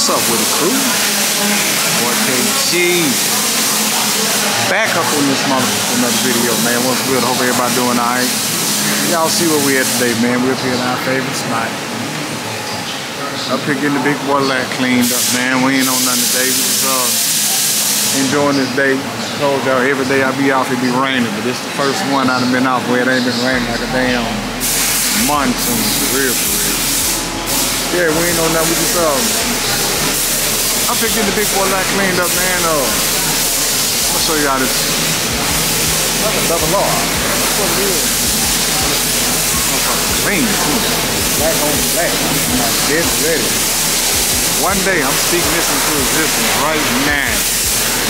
What's up with the crew? 4KG. Back up on this month another video, man. What's good? Hope everybody doing alright. Y'all see where we at today, man. We're up here in our favorite spot. Up here getting the big boy lat cleaned up, man. We ain't on nothing today. We just uh, enjoying this day. Told y'all every day I be off, it be raining, but this the first one I've been off where it ain't been raining like a damn monsoon, real, for real. Yeah, we ain't on nothing. We just uh, I'm here getting the big boy lat cleaned up, man. Uh, I'm gonna show y'all this. That's a double R. That's what it is. Clean too. Black on black. I'm dead ready. One day, I'm speaking this into existence right now.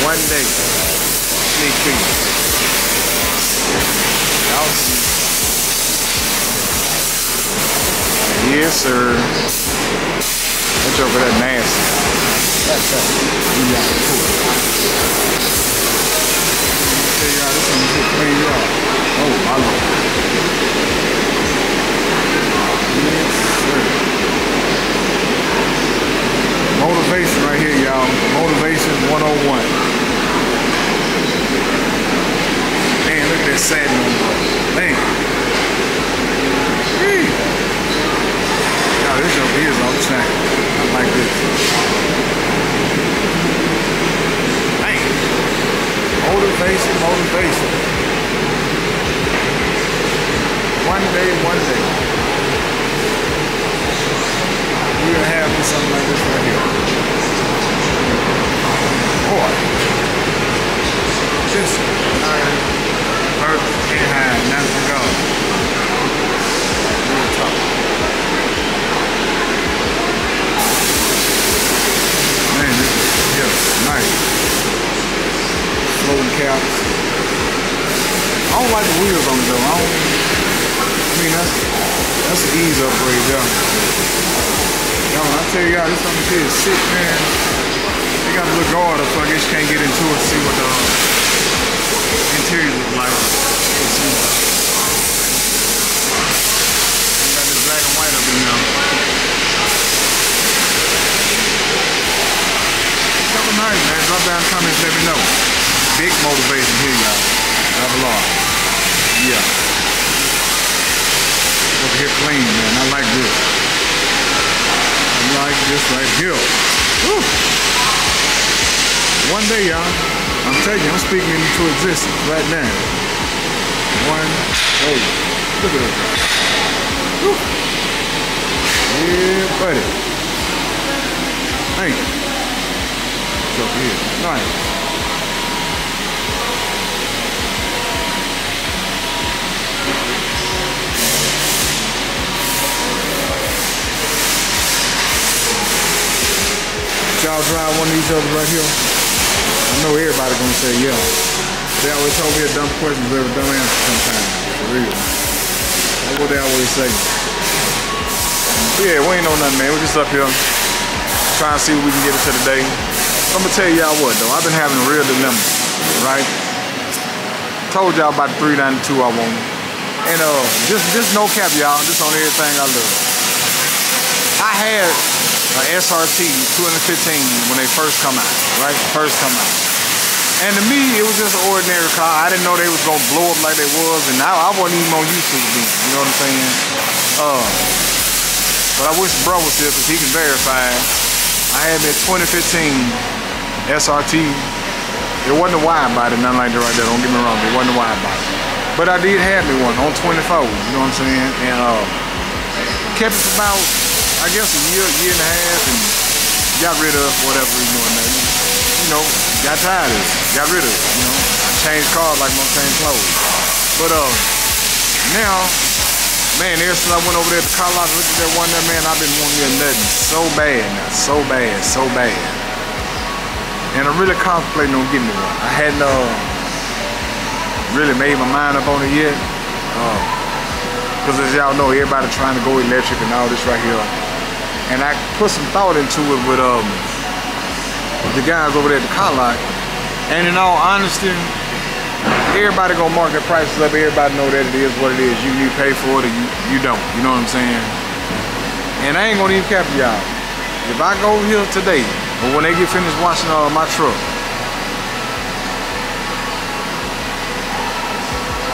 One day. Sneak peek. Y'all see. Yes, sir. Watch over that nasty. That's. Motivation right here, y'all. Motivation 101. Man, look at that satin Man. Hey. This over here is off track. I like this. Man. Motivation, motivation. One day, one day. We're have something like this right here. Boy. Just uh, iron, earth, and high, nothing to go. Real talk. Man, this is yeah, nice. Floating caps. I don't like the wheels on it though. I I mean that's that's an ease upgrade, yeah. Yo, I tell you guys, this on the kid is sick, man. You got a little guard up so I guess you can't get into it to see what the uh, interior looks like. You got this black and white up in there. Nice, man. Drop down comments, let me know. Big motivation here, y'all. Double R. Yeah. Over here clean, man. I like this I like this right here. Woo. One day, y'all, I'm telling you, I'm speaking into existence right now. One day. Look at that. Woo. Yeah, buddy. Thank you. It's up here. Nice. Y'all drive one of these others right here? I know everybody gonna say yeah. They always told me a dumb question, but a dumb answer sometimes. For real. That's what they always say. Yeah, we ain't know nothing, man. We're just up here trying to see what we can get into today. I'm gonna tell y'all what though, I've been having a real dilemma, right? Told y'all about the 392 I want. And uh, just just no cap, y'all. Just on everything I love. I had an SRT 215 when they first come out, right? First come out. And to me, it was just an ordinary car. I didn't know they was gonna blow up like they was, and I, I wasn't even on YouTube then, you know what I'm saying? Uh, but I wish bro was here because he can verify. I had that 2015 SRT. It wasn't a wide body, nothing like that right there, don't get me wrong, it wasn't a wide body. But I did have me one on 24, you know what I'm saying? And uh, kept it about I guess a year, year and a half, and got rid of whatever reason or nothing. You know, got tired of it, got rid of it. You know, I changed cars like I'm change clothes. But uh, now, man, ever since I went over there to and looked at that one there, man, I've been wanting a nothing so bad now, so bad, so bad. And I'm really contemplating on getting one. I hadn't uh, really made my mind up on it yet. Because uh, as y'all know, everybody trying to go electric and all this right here. And I put some thought into it with um, the guys over there at the lot. And in all honesty, everybody gonna mark their prices up. Everybody know that it is what it is. You you pay for it or you, you don't. You know what I'm saying? And I ain't gonna even cap y'all. if I go here today, or when they get finished washing uh, my truck,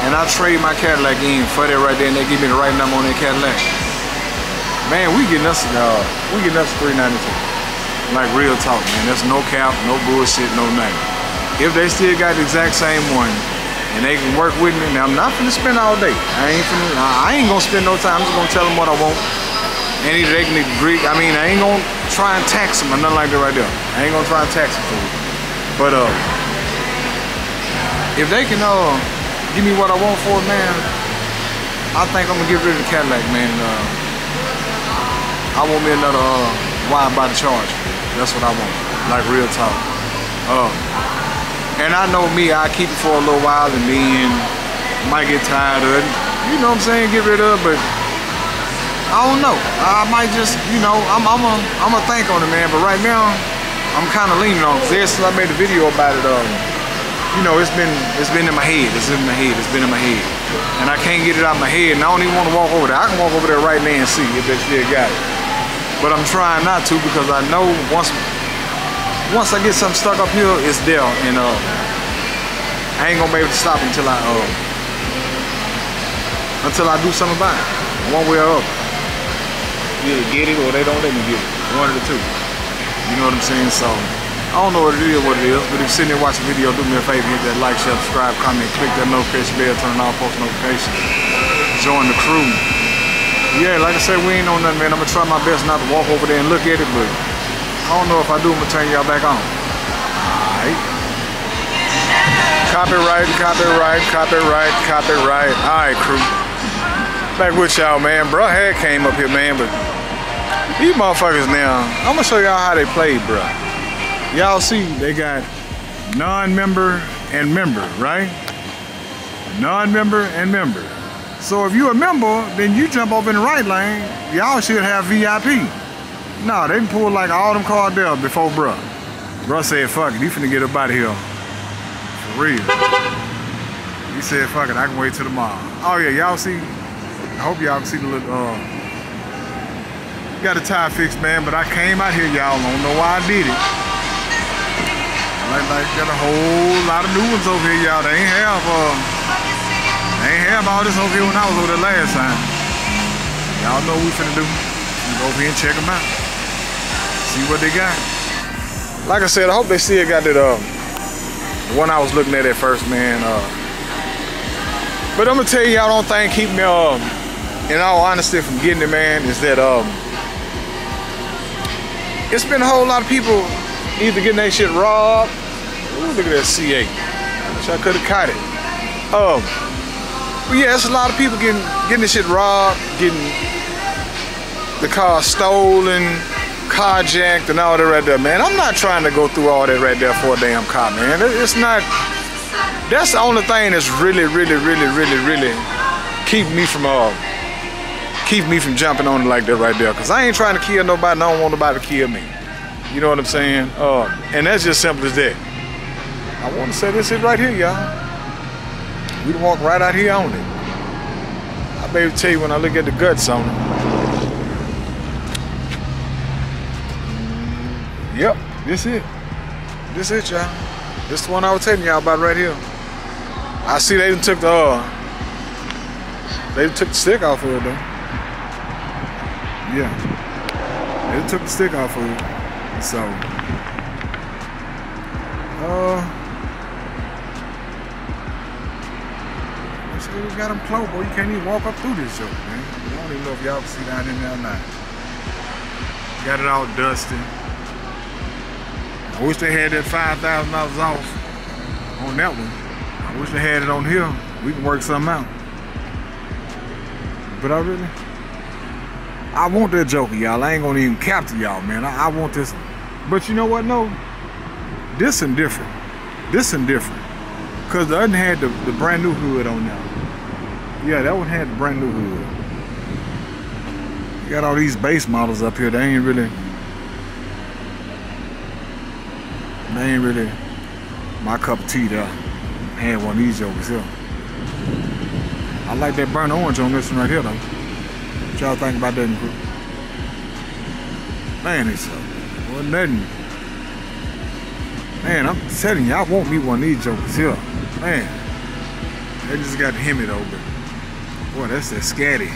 and I trade my Cadillac in for that right there, and they give me the right number on that Cadillac, man, we getting us, uh, we getting us 392. Like real talk, man. That's no cap, no bullshit, no nothing. If they still got the exact same one, and they can work with me. Now I'm not gonna spend all day. I ain't finna, I ain't gonna spend no time. I'm just gonna tell them what I want. And either they can agree. I mean, I ain't gonna try and tax them or nothing like that right there. I ain't gonna try and tax them for it. But uh, if they can uh give me what I want for it, man, I think I'm gonna get rid of the Cadillac, man. Uh, I want me another uh, by the charge. That's what I want. Like real talk. Uh, and I know me, I keep it for a little while and then might get tired of it. You know what I'm saying? Get rid of it, but I don't know. I might just, you know, I'm I'm a I'm a think on it, man. But right now, I'm kind of leaning on ever since I made the video about it, um, you know, it's been it's been in my head. It's in my head. It's been in my head, and I can't get it out of my head. And I don't even want to walk over there. I can walk over there right now and see if they still got it. But I'm trying not to because I know once once I get something stuck up here, it's there, and uh, I ain't gonna be able to stop until I uh, until I do something about it, one way or other. Either get it or they don't let me get it, one of the two. You know what I'm saying? So I don't know what it is, what it is, but if you're sitting there watching the video, do me a favor, hit that like, share, subscribe, comment, click that notification bell, turn on post notifications, join the crew. Yeah, like I said, we ain't on nothing, man. I'm gonna try my best not to walk over there and look at it, but I don't know if I do, I'm gonna turn y'all back on. Alright. Copyright, copyright, copyright, copyright. Alright, crew. Back with y'all, man. Bro had came up here, man, but these motherfuckers now, I'm gonna show y'all how they play, bro. Y'all see, they got non-member and member, right? Non-member and member. So if you a member, then you jump over in the right lane, y'all should have VIP. No, they pull like all them cars there before bruh. Bruh said, fuck it, you finna get up out of here. For real. He said, fuck it, I can wait till tomorrow. Oh yeah, y'all see, I hope y'all can see the little, uh, got a tire fixed, man, but I came out here, y'all, don't know why I did it. I like, like, got a whole lot of new ones over here, y'all. They ain't have, uh, they ain't have all this over here when I was over there last time. Y'all know what we finna do. We go over here and check them out see what they got. Like I said, I hope they still got that uh, the one I was looking at at first, man. Uh, but I'm gonna tell you, y'all don't think keep me, um, in all honesty, from getting it, man, is that um, it's been a whole lot of people either getting that shit robbed. Ooh, look at that C8. I wish I could have caught it. Um, but yeah, it's a lot of people getting getting this shit robbed, getting the car stolen carjacked and all that right there, man. I'm not trying to go through all that right there for a damn car, man. It's not. That's the only thing that's really, really, really, really, really keep me from uh, keep me from jumping on it like that right there. Cause I ain't trying to kill nobody. I don't want nobody to kill me. You know what I'm saying? Uh, and that's just simple as that. I want to say this is right here, y'all. We walk right out here on it. I may tell you when I look at the guts on it. Yep, this it. This is it, y'all. This the one I was telling y'all about right here. I see they even took the uh, they took the stick off of it though. Yeah. They took the stick off of it. So uh we got them close, boy. You can't even walk up through this joke, man. I don't even know if y'all can see down in there or not. Got it all dusty. I wish they had that $5,000 off on that one. I wish they had it on here. We can work something out. But I really, I want that Joker, y'all. I ain't gonna even capture y'all, man. I, I, want this. But you know what, no? This and different. This and different. Cause the other had the, the brand new hood on there. Yeah, that one had brand new hood. You got all these base models up here. They ain't really They ain't really my cup of tea though. Had one of these jokers here. I like that burnt orange on this one right here though. What y'all think about that? Man, it's uh, wasn't nothing. Man, I'm telling you, I won't meet one of these jokers here. Man, they just got Hemi though, but boy, that's that scatty.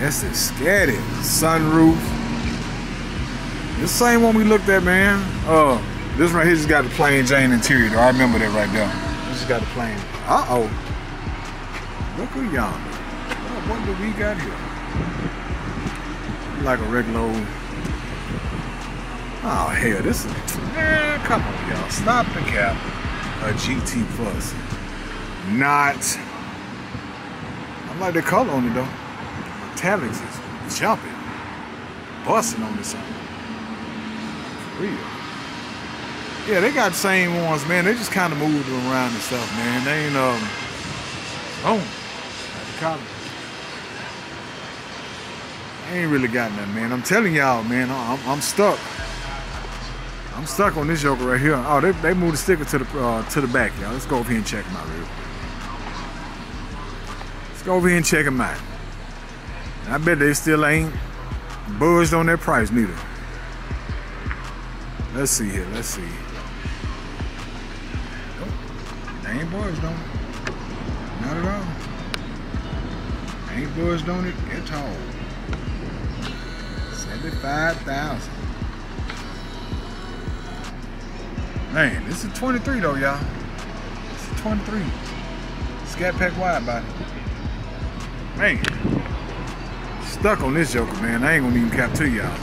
That's that scatty. Sunroof. The same one we looked at, man. Uh, this right here just got the plain Jane interior though. I remember that right there. This just got the plain. Uh-oh. Look who yonder. Oh, what do we got here? Like a regular old Oh hell, this is man, come on y'all. Stop the cap. A GT Plus. Not I like the color on it though. Metallics is jumping. Busting on this thing. For real. Yeah, they got the same ones, man. They just kinda moved them around and stuff, man. They ain't um oh the color. I ain't really got nothing, man. I'm telling y'all, man, I'm, I'm stuck. I'm stuck on this joker right here. Oh, they, they moved the sticker to the uh, to the back, y'all. Let's go over here and check them out real quick. Let's go over here and check them out. I bet they still ain't buzzed on their price neither. Let's see here. Let's see. Nope. They ain't buzzed on it. Not at all. Ain't buzzed on it at all. 75,000. Man, this is 23 though, y'all. This is 23. Scat pack wide body. Man. Stuck on this joker, man. I ain't gonna even cap to y'all.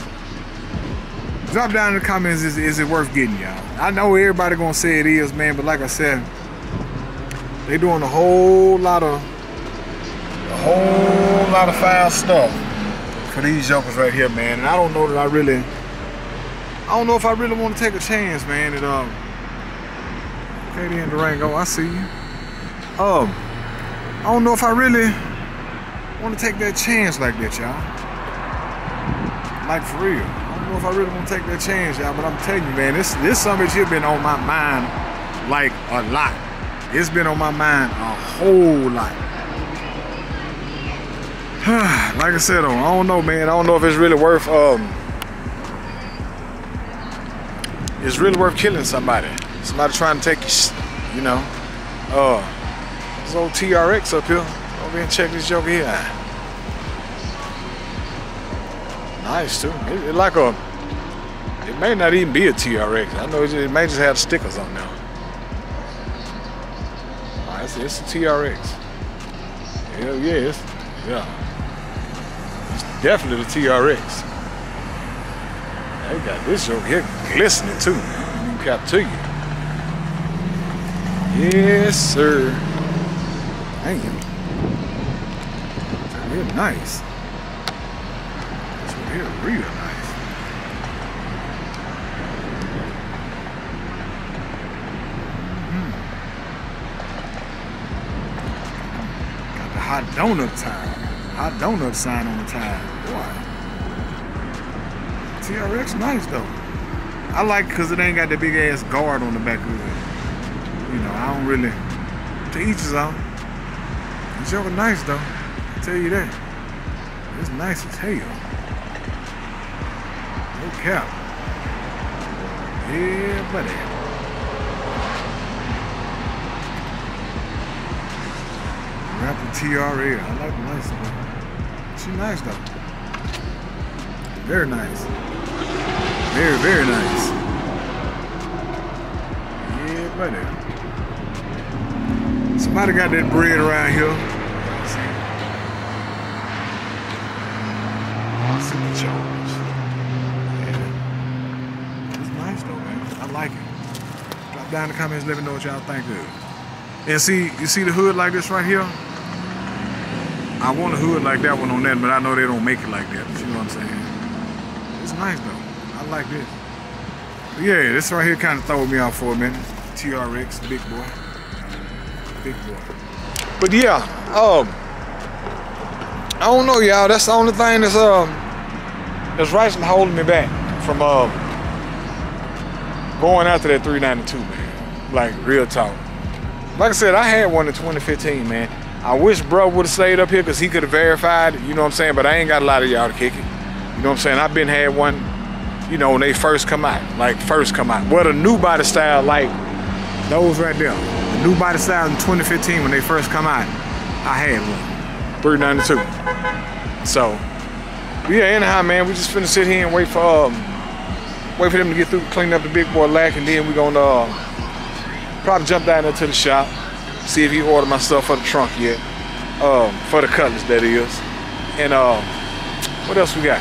Drop down in the comments, is, is it worth getting y'all? I know everybody gonna say it is, man, but like I said, they doing a whole lot of a whole lot of foul stuff for these jokers right here, man. And I don't know that I really I don't know if I really want to take a chance, man. It um, Katie and Durango, I see you. Um, I don't know if I really want to take that chance like that, y'all. Like for real. I don't know if I really want to take that chance, y'all. But I'm telling you, man, this this here been on my mind like a lot. It's been on my mind a whole lot. like I said, I don't know, man. I don't know if it's really worth um it's really worth killing somebody. Somebody trying to take you, you know. Uh, this old TRX up here. Over here check this joker here. Nice too. It, it like a. It may not even be a TRX. I know it, it may just have stickers on there. Oh, ah, it's, it's a TRX. Hell yeah, it's, yeah. It's definitely the TRX. They got this over here glistening too. You cap to you. Yes, sir. Damn. Nice. This one here real nice. Mm. Got the hot donut time. Hot donut sign on the tire. Boy. TRX nice though. I like because it ain't got the big ass guard on the back of it. You know, I don't really, to each his own. It's joker nice though, I'll tell you that. It's nice as hell. No cap. Yeah, buddy. Raptor TRL. I like the nice one. She nice though. Very nice. Very, very nice. Yeah, buddy. Somebody got that bread around here. Yeah. It's nice though, man. I like it. Drop down in the comments, let me know what y'all think of it. And see, you see the hood like this right here? I want a hood like that one on that, but I know they don't make it like that. You know what I'm saying? It's nice though I like this. But yeah, this right here kind of threw me off for a minute. TRX, big boy. Big boy. But yeah, um, I don't know, y'all. That's the only thing that's um that's right holding me back from um going after that 392, man. Like real talk. Like I said, I had one in 2015, man. I wish bro would have stayed up here because he could have verified, you know what I'm saying? But I ain't got a lot of y'all to kick it. You know what I'm saying? I've been had one, you know, when they first come out, like first come out. What a new body style, like those right there. The new body style in 2015 when they first come out, I had one. 392. So, yeah, anyhow, man, we just finna sit here and wait for um, wait for them to get through cleaning up the big boy lack, and then we gonna uh, probably jump down into the shop, see if he ordered my stuff for the trunk yet, um, for the cutlass that is, and uh, what else we got?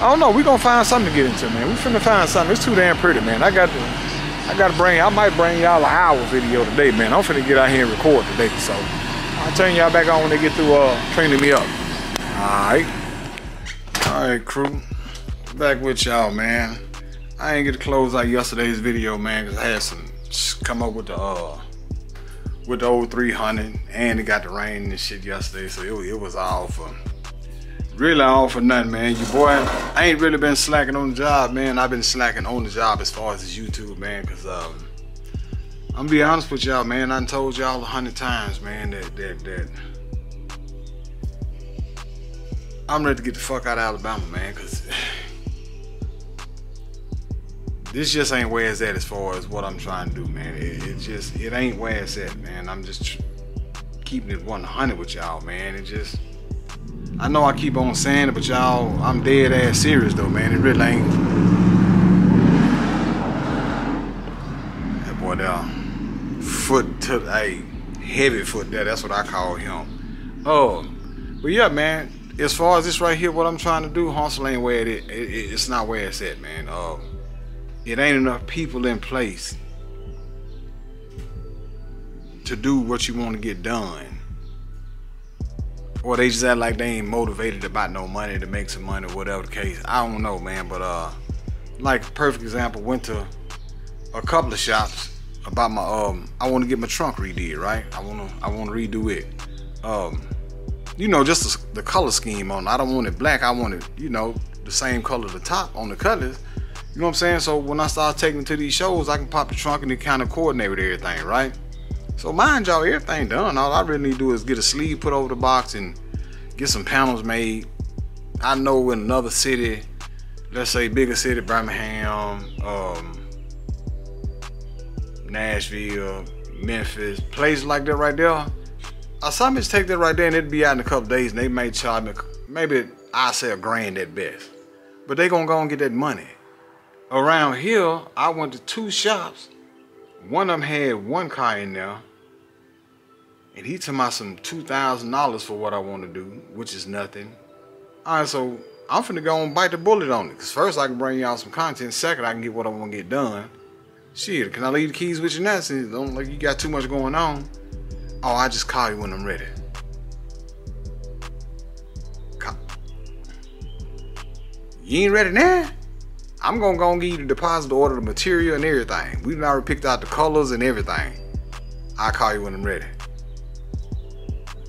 I don't know. We gonna find something to get into, man. We finna find something. It's too damn pretty, man. I got to, I got to bring. I might bring y'all an hour video today, man. I'm finna get out here and record today, so I'll turn y'all back on when they get through uh, training me up. All right. All right, crew. Back with y'all, man. I ain't get to close out yesterday's video, man, because I had some come up with the uh with the old 300 and it got the rain and shit yesterday, so it, it was all for really all for nothing, man. You boy, I ain't really been slacking on the job, man. I've been slacking on the job as far as this YouTube, man, because um, I'm gonna be honest with y'all, man. I told y'all a hundred times, man, that that that I'm ready to get the fuck out of Alabama, man, because this just ain't where it's at as far as what I'm trying to do, man. It, it just it ain't where it's at, man. I'm just keeping it 100 with y'all, man. It just I know I keep on saying it, but y'all, I'm dead ass serious though, man. It really ain't. That boy there, foot to a heavy foot there. That's what I call him. Oh, but yeah, man. As far as this right here, what I'm trying to do, hustle ain't where it. It, it, it's not where it's at, man. Uh, it ain't enough people in place to do what you want to get done or they just act like they ain't motivated about no money to make some money, whatever the case. I don't know, man. But uh, like perfect example, went to a couple of shops about my um. I want to get my trunk redid, right? I wanna I wanna redo it. Um, you know, just the, the color scheme on. I don't want it black. I want it, you know, the same color the top on the colors. You know what I'm saying? So when I start taking to these shows, I can pop the trunk and kind of coordinate with everything, right? So mind y'all, everything done. All I really need to do is get a sleeve put over the box and get some panels made. I know in another city, let's say bigger city, Birmingham, um, Nashville, Memphis, places like that right there. I me take that right there and it'd be out in a couple days and they may charge me maybe I say a grand at best. But they gonna go and get that money. Around here, I went to two shops. One of them had one car in there and he took my some two thousand dollars for what I want to do, which is nothing. All right, so I'm finna go and bite the bullet on it. Cause first I can bring y'all some content. Second, I can get what I want to get done. Shit, can I leave the keys with you now? Since don't like you got too much going on. Oh, I just call you when I'm ready. You ain't ready now? I'm gonna go and give you the deposit order, the material and everything. We've already picked out the colors and everything. I'll call you when I'm ready.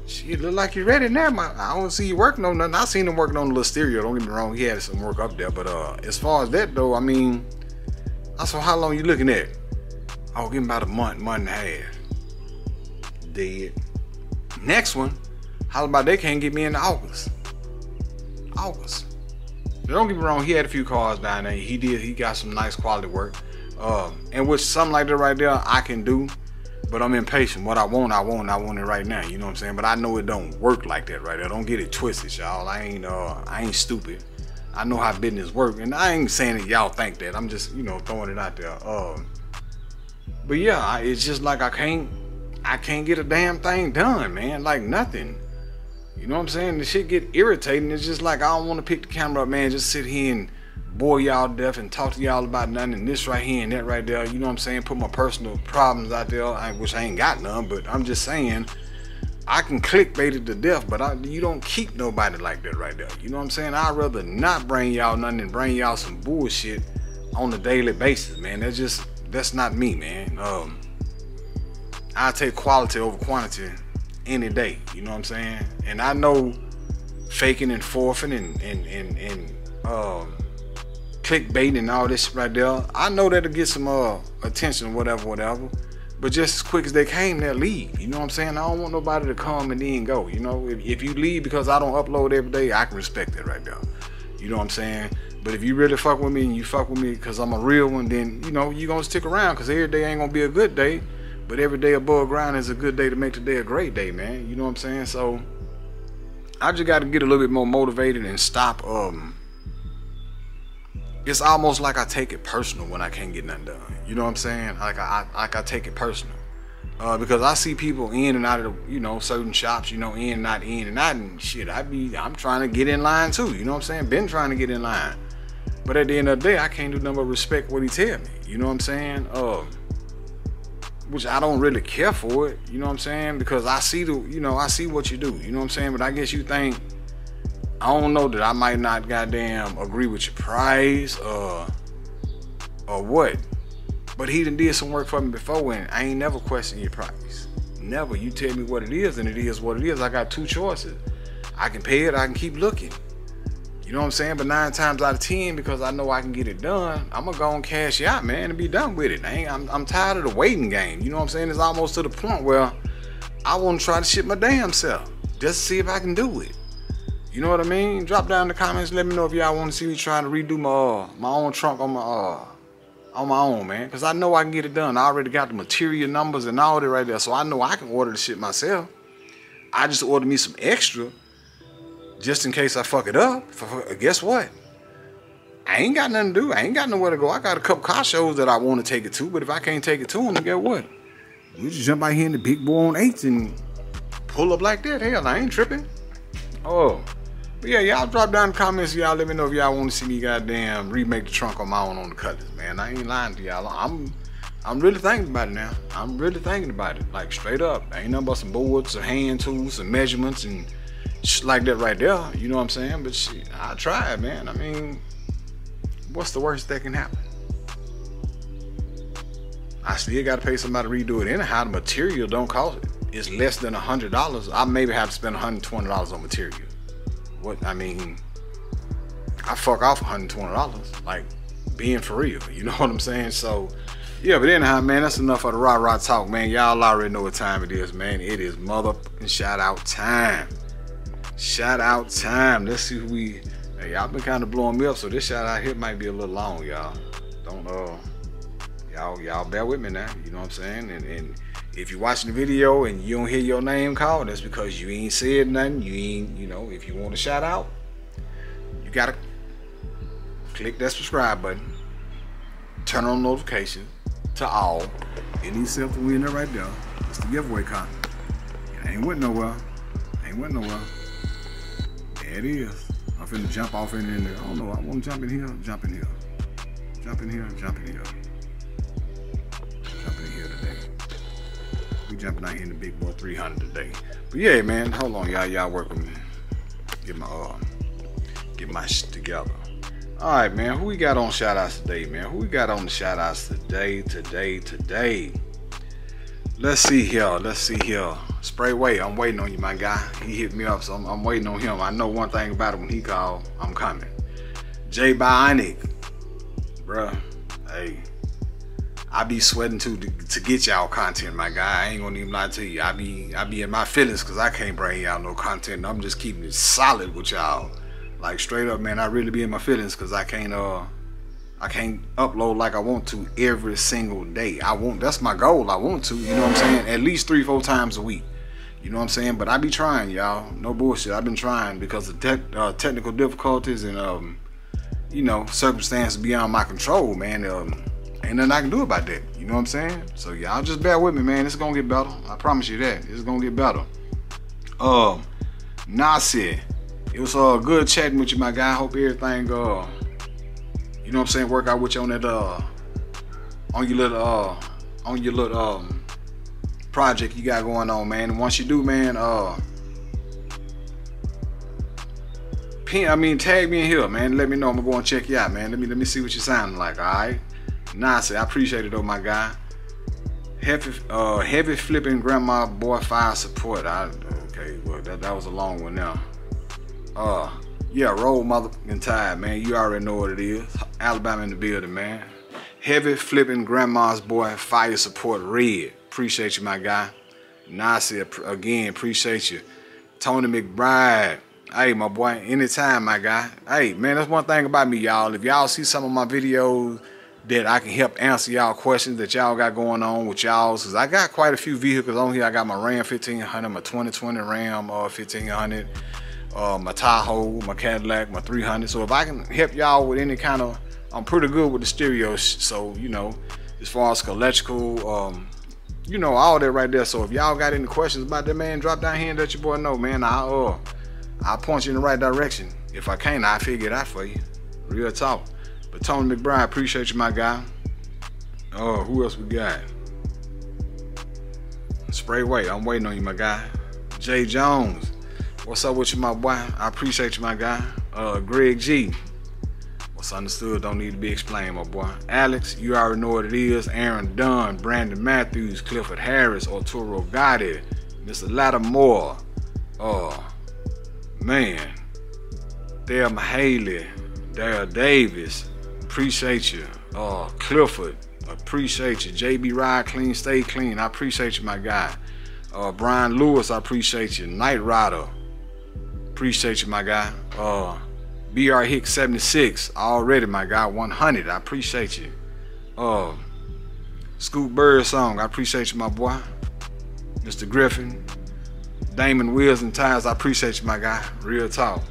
She look like you're ready now. I don't see you working on nothing. I seen him working on the little stereo. Don't get me wrong, he had some work up there. But uh, as far as that though, I mean, I saw how long you looking at? Oh, give him about a month, month and a half. Dead. Next one, how about they can't get me in August? August. Don't get me wrong, he had a few cars down there. He did. He got some nice quality work. Um, and with something like that right there, I can do. But I'm impatient. What I want, I want. I want it right now. You know what I'm saying? But I know it don't work like that right there. Don't get it twisted, y'all. I ain't uh I ain't stupid. I know how business work. And I ain't saying that y'all think that. I'm just, you know, throwing it out there. Um But yeah, it's just like I can't I can't get a damn thing done, man. Like nothing. You know what I'm saying? The shit get irritating. It's just like I don't want to pick the camera up, man. Just sit here and bore y'all deaf and talk to y'all about nothing and this right here and that right there. You know what I'm saying? Put my personal problems out there, I, which I ain't got none, but I'm just saying I can clickbait it to death, but I, you don't keep nobody like that right there. You know what I'm saying? I'd rather not bring y'all nothing than bring y'all some bullshit on a daily basis, man. That's just that's not me, man. Um, I take quality over quantity any day. You know what I'm saying? And I know faking and forfeiting and and and, and um clickbait and all this right there. I know that'll get some uh, attention, whatever, whatever. But just as quick as they came, they'll leave. You know what I'm saying? I don't want nobody to come and then go. You know, if, if you leave because I don't upload every day, I can respect that right there. You know what I'm saying? But if you really fuck with me and you fuck with me because I'm a real one, then you know you gonna stick around because every day ain't gonna be a good day. But every day above ground is a good day to make the day a great day, man. You know what I'm saying? So I just got to get a little bit more motivated and stop. Um, it's almost like I take it personal when I can't get nothing done. You know what I'm saying? Like I, I like I take it personal. Uh, because I see people in and out of you know, certain shops, you know, in and out, in and out, and shit. I be, I'm trying to get in line too. You know what I'm saying? Been trying to get in line, but at the end of the day, I can't do nothing but respect what he tell me. You know what I'm saying? Uh, which I don't really care for it. You know what I'm saying? Because I see the, you know, I see what you do. You know what I'm saying? But I guess you think, I don't know that I might not goddamn agree with your price, uh, or what. But he done did some work for me before and I ain't never questioned your price. Never. You tell me what it is and it is what it is. I got two choices. I can pay it, I can keep looking. You know what I'm saying? But nine times out of ten, because I know I can get it done, I'm gonna go and cash out, man, and be done with it. Ain't, I'm, I'm tired of the waiting game. You know what I'm saying? It's almost to the point where I want to try to ship my damn self just to see if I can do it. You know what I mean? Drop down in the comments. Let me know if y'all want to see me trying to redo my uh, my own trunk on my uh, on my own, man. Because I know I can get it done. I already got the material numbers and all that right there. So I know I can order the shit myself. I just ordered me some extra just in case I fuck it up. Guess what? I ain't got nothing to do. I ain't got nowhere to go. I got a couple car shows that I want to take it to, but if I can't take it to them, then get what? We just jump out here in the big boy on eights and pull up like that. Hell, I ain't tripping. Oh. But yeah, y'all drop down the comments. Y'all let me know if y'all want to see me goddamn remake the trunk on my own on the Cutlass, man. I ain't lying to y'all. I'm I'm really thinking about it now. I'm really thinking about it. Like straight up. I ain't nothing but some boards, some hand tools, some measurements and like that right there. You know what I'm saying? But I tried, man. I mean, what's the worst that can happen? I still gotta pay somebody to redo it anyhow. The material don't cost it. It's less than a hundred dollars. I maybe have to spend $120 on material what I mean, I fuck off $120. Like being for real. You know what I'm saying? So yeah, but anyhow, man, that's enough of the rah rah talk, man. Y'all already know what time it is, man. It is motherfucking shout out time. Shout out time. Let's see who we hey, y'all been kind of blowing me up, so this shout out here might be a little long, y'all. Don't uh y'all y'all bear with me now, you know what I'm saying? And and if you're watching the video and you don't hear your name called, that's because you ain't said nothing. You ain't, you know, if you want to shout out, you gotta click that subscribe button, turn on notifications to all. It something we in there right there. It's the giveaway content. It ain't went nowhere. Ain't went nowhere. It is. I'm finna jump off in there. I don't know. I want to jump in here. Jump in here. Jump in here. Jump in here. Jump in here today. We jumping out here in the big boy 300 today. But yeah, man, hold on, y'all. Y'all work with me. Get my uh, get my shit together. All right, man. Who we got on shout outs today, man? Who we got on the shout outs today, today, today? Let's see here. Let's see here. Spray Way, I'm waiting on you, my guy. He hit me up, so I'm, I'm waiting on him. I know one thing about it when he called, I'm coming. Jay Bionic, bruh. Hey, I be sweating to, to, to get y'all content, my guy. I ain't gonna even lie to you. I be I be in my feelings because I can't bring y'all no content. I'm just keeping it solid with y'all. Like straight up, man. I really be in my feelings because I can't uh I can't upload like I want to every single day. I want that's my goal. I want to, you know what I'm saying? At least three, four times a week. You know what I'm saying? But I be trying, y'all. No bullshit. I've been trying because of te uh, technical difficulties and um, you know, circumstances beyond my control, man. Um, ain't nothing I can do about that. You know what I'm saying? So y'all just bear with me, man. It's gonna get better. I promise you that. It's gonna get better. Um, Nasir, it was uh good chatting with you, my guy. Hope everything uh, you know what I'm saying, work out with you on that uh, on your little uh, on your little um project you got going on, man. And once you do, man, uh. Pin, I mean, tag me in here, man. Let me know. I'm gonna go and check you out, man. Let me let me see what you sound like. All right. Nasi, I appreciate it though, my guy. Heavy, uh, heavy flipping grandma boy fire support. I okay, well that, that was a long one now. Uh, yeah, roll motherfucking tide, man. You already know what it is. Alabama in the building, man. Heavy flipping grandma's boy fire support red. Appreciate you, my guy. Nasi, again, appreciate you. Tony McBride, Hey, my boy, anytime, my guy. Hey, man, that's one thing about me, y'all. If y'all see some of my videos that I can help answer y'all questions that y'all got going on with y'all's, because I got quite a few vehicles on here. I got my Ram 1500, my 2020 Ram uh, 1500, uh, my Tahoe, my Cadillac, my 300. So if I can help y'all with any kind of, I'm pretty good with the stereo. So, you know, as far as electrical, um, you know, all that right there. So if y'all got any questions about that, man, drop down here and let your boy know, man. I'll, uh, I'll point you in the right direction. If I can't, I'll figure it out for you. Real talk. But Tony McBride, appreciate you, my guy. Oh, who else we got? Spray White, I'm waiting on you, my guy. Jay Jones, what's up with you, my boy? I appreciate you, my guy. Uh, Greg G, what's understood don't need to be explained, my boy. Alex, you already know what it is. Aaron Dunn, Brandon Matthews, Clifford Harris, Arturo Gotti, Mr. Lattimore, uh, man, Thelma Haley, Dale Davis, appreciate you. Uh, Clifford, appreciate you. JB Ride Clean, Stay Clean, I appreciate you, my guy. Uh, Brian Lewis, I appreciate you. Night Rider, appreciate you, my guy. Uh, BR Hicks 76, already, my guy. 100, I appreciate you. Uh, Scoop Bird Song, I appreciate you, my boy. Mr. Griffin, Damon Wheels and Tires, I appreciate you, my guy. Real talk.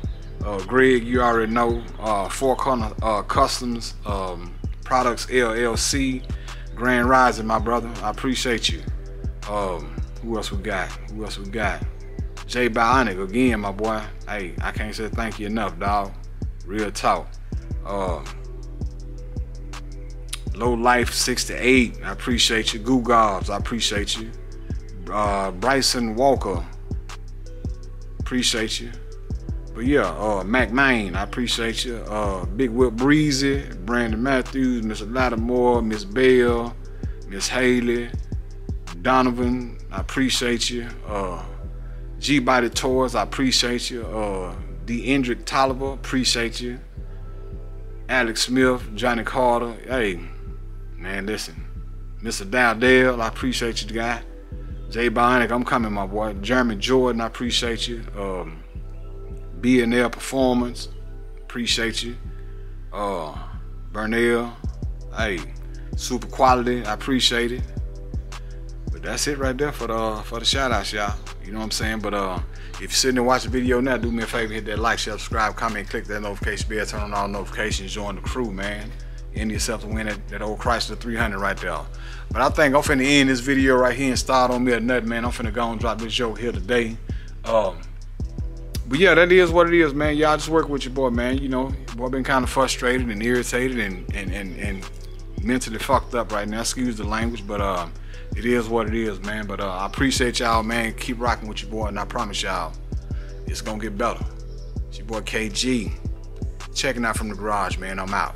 Uh, Greg, you already know. Uh, Four Corner uh, Customs, um, Products LLC, Grand Rising, my brother. I appreciate you. Um, who else we got? Who else we got? Jay Bionic again, my boy. Hey, I can't say thank you enough, dog. Real talk. Uh, Low Life 68, I appreciate you. Goo Gobs, I appreciate you. Uh, Bryson Walker, appreciate you. But yeah, uh, Mac Main, I appreciate you. Uh, Big Whip Breezy, Brandon Matthews, Mr. Lattimore, Miss Bell, Miss Haley, Donovan, I appreciate you. Uh, G Body Tours, I appreciate you. Uh, D. Endrick Tolliver, appreciate you. Alex Smith, Johnny Carter, hey, man, listen. Mr. Dowdell, I appreciate you, guy. Jay Bionic, I'm coming, my boy. Jeremy Jordan, I appreciate you. Um, BNL Performance, appreciate you. Uh, Burnell, hey, super quality, I appreciate it. But that's it right there for the for the shout outs, y'all. You know what I'm saying? But uh, if you're sitting and watching the video now, do me a favor, hit that like, subscribe, comment, click that notification bell, turn on all notifications, join the crew, man. End yourself to win that, that old Chrysler 300 right there. But I think I'm finna end this video right here and start on me a nut, man. I'm finna go and drop this joke here today. Um, but yeah, that is what it is, man. Y'all just work with your boy, man. You know, boy been kind of frustrated and irritated and, and, and, and mentally fucked up right now. Excuse the language, but uh, it is what it is, man. But uh, I appreciate y'all, man. Keep rocking with your boy, and I promise y'all, it's gonna get better. It's your boy KG, checking out from the garage, man. I'm out.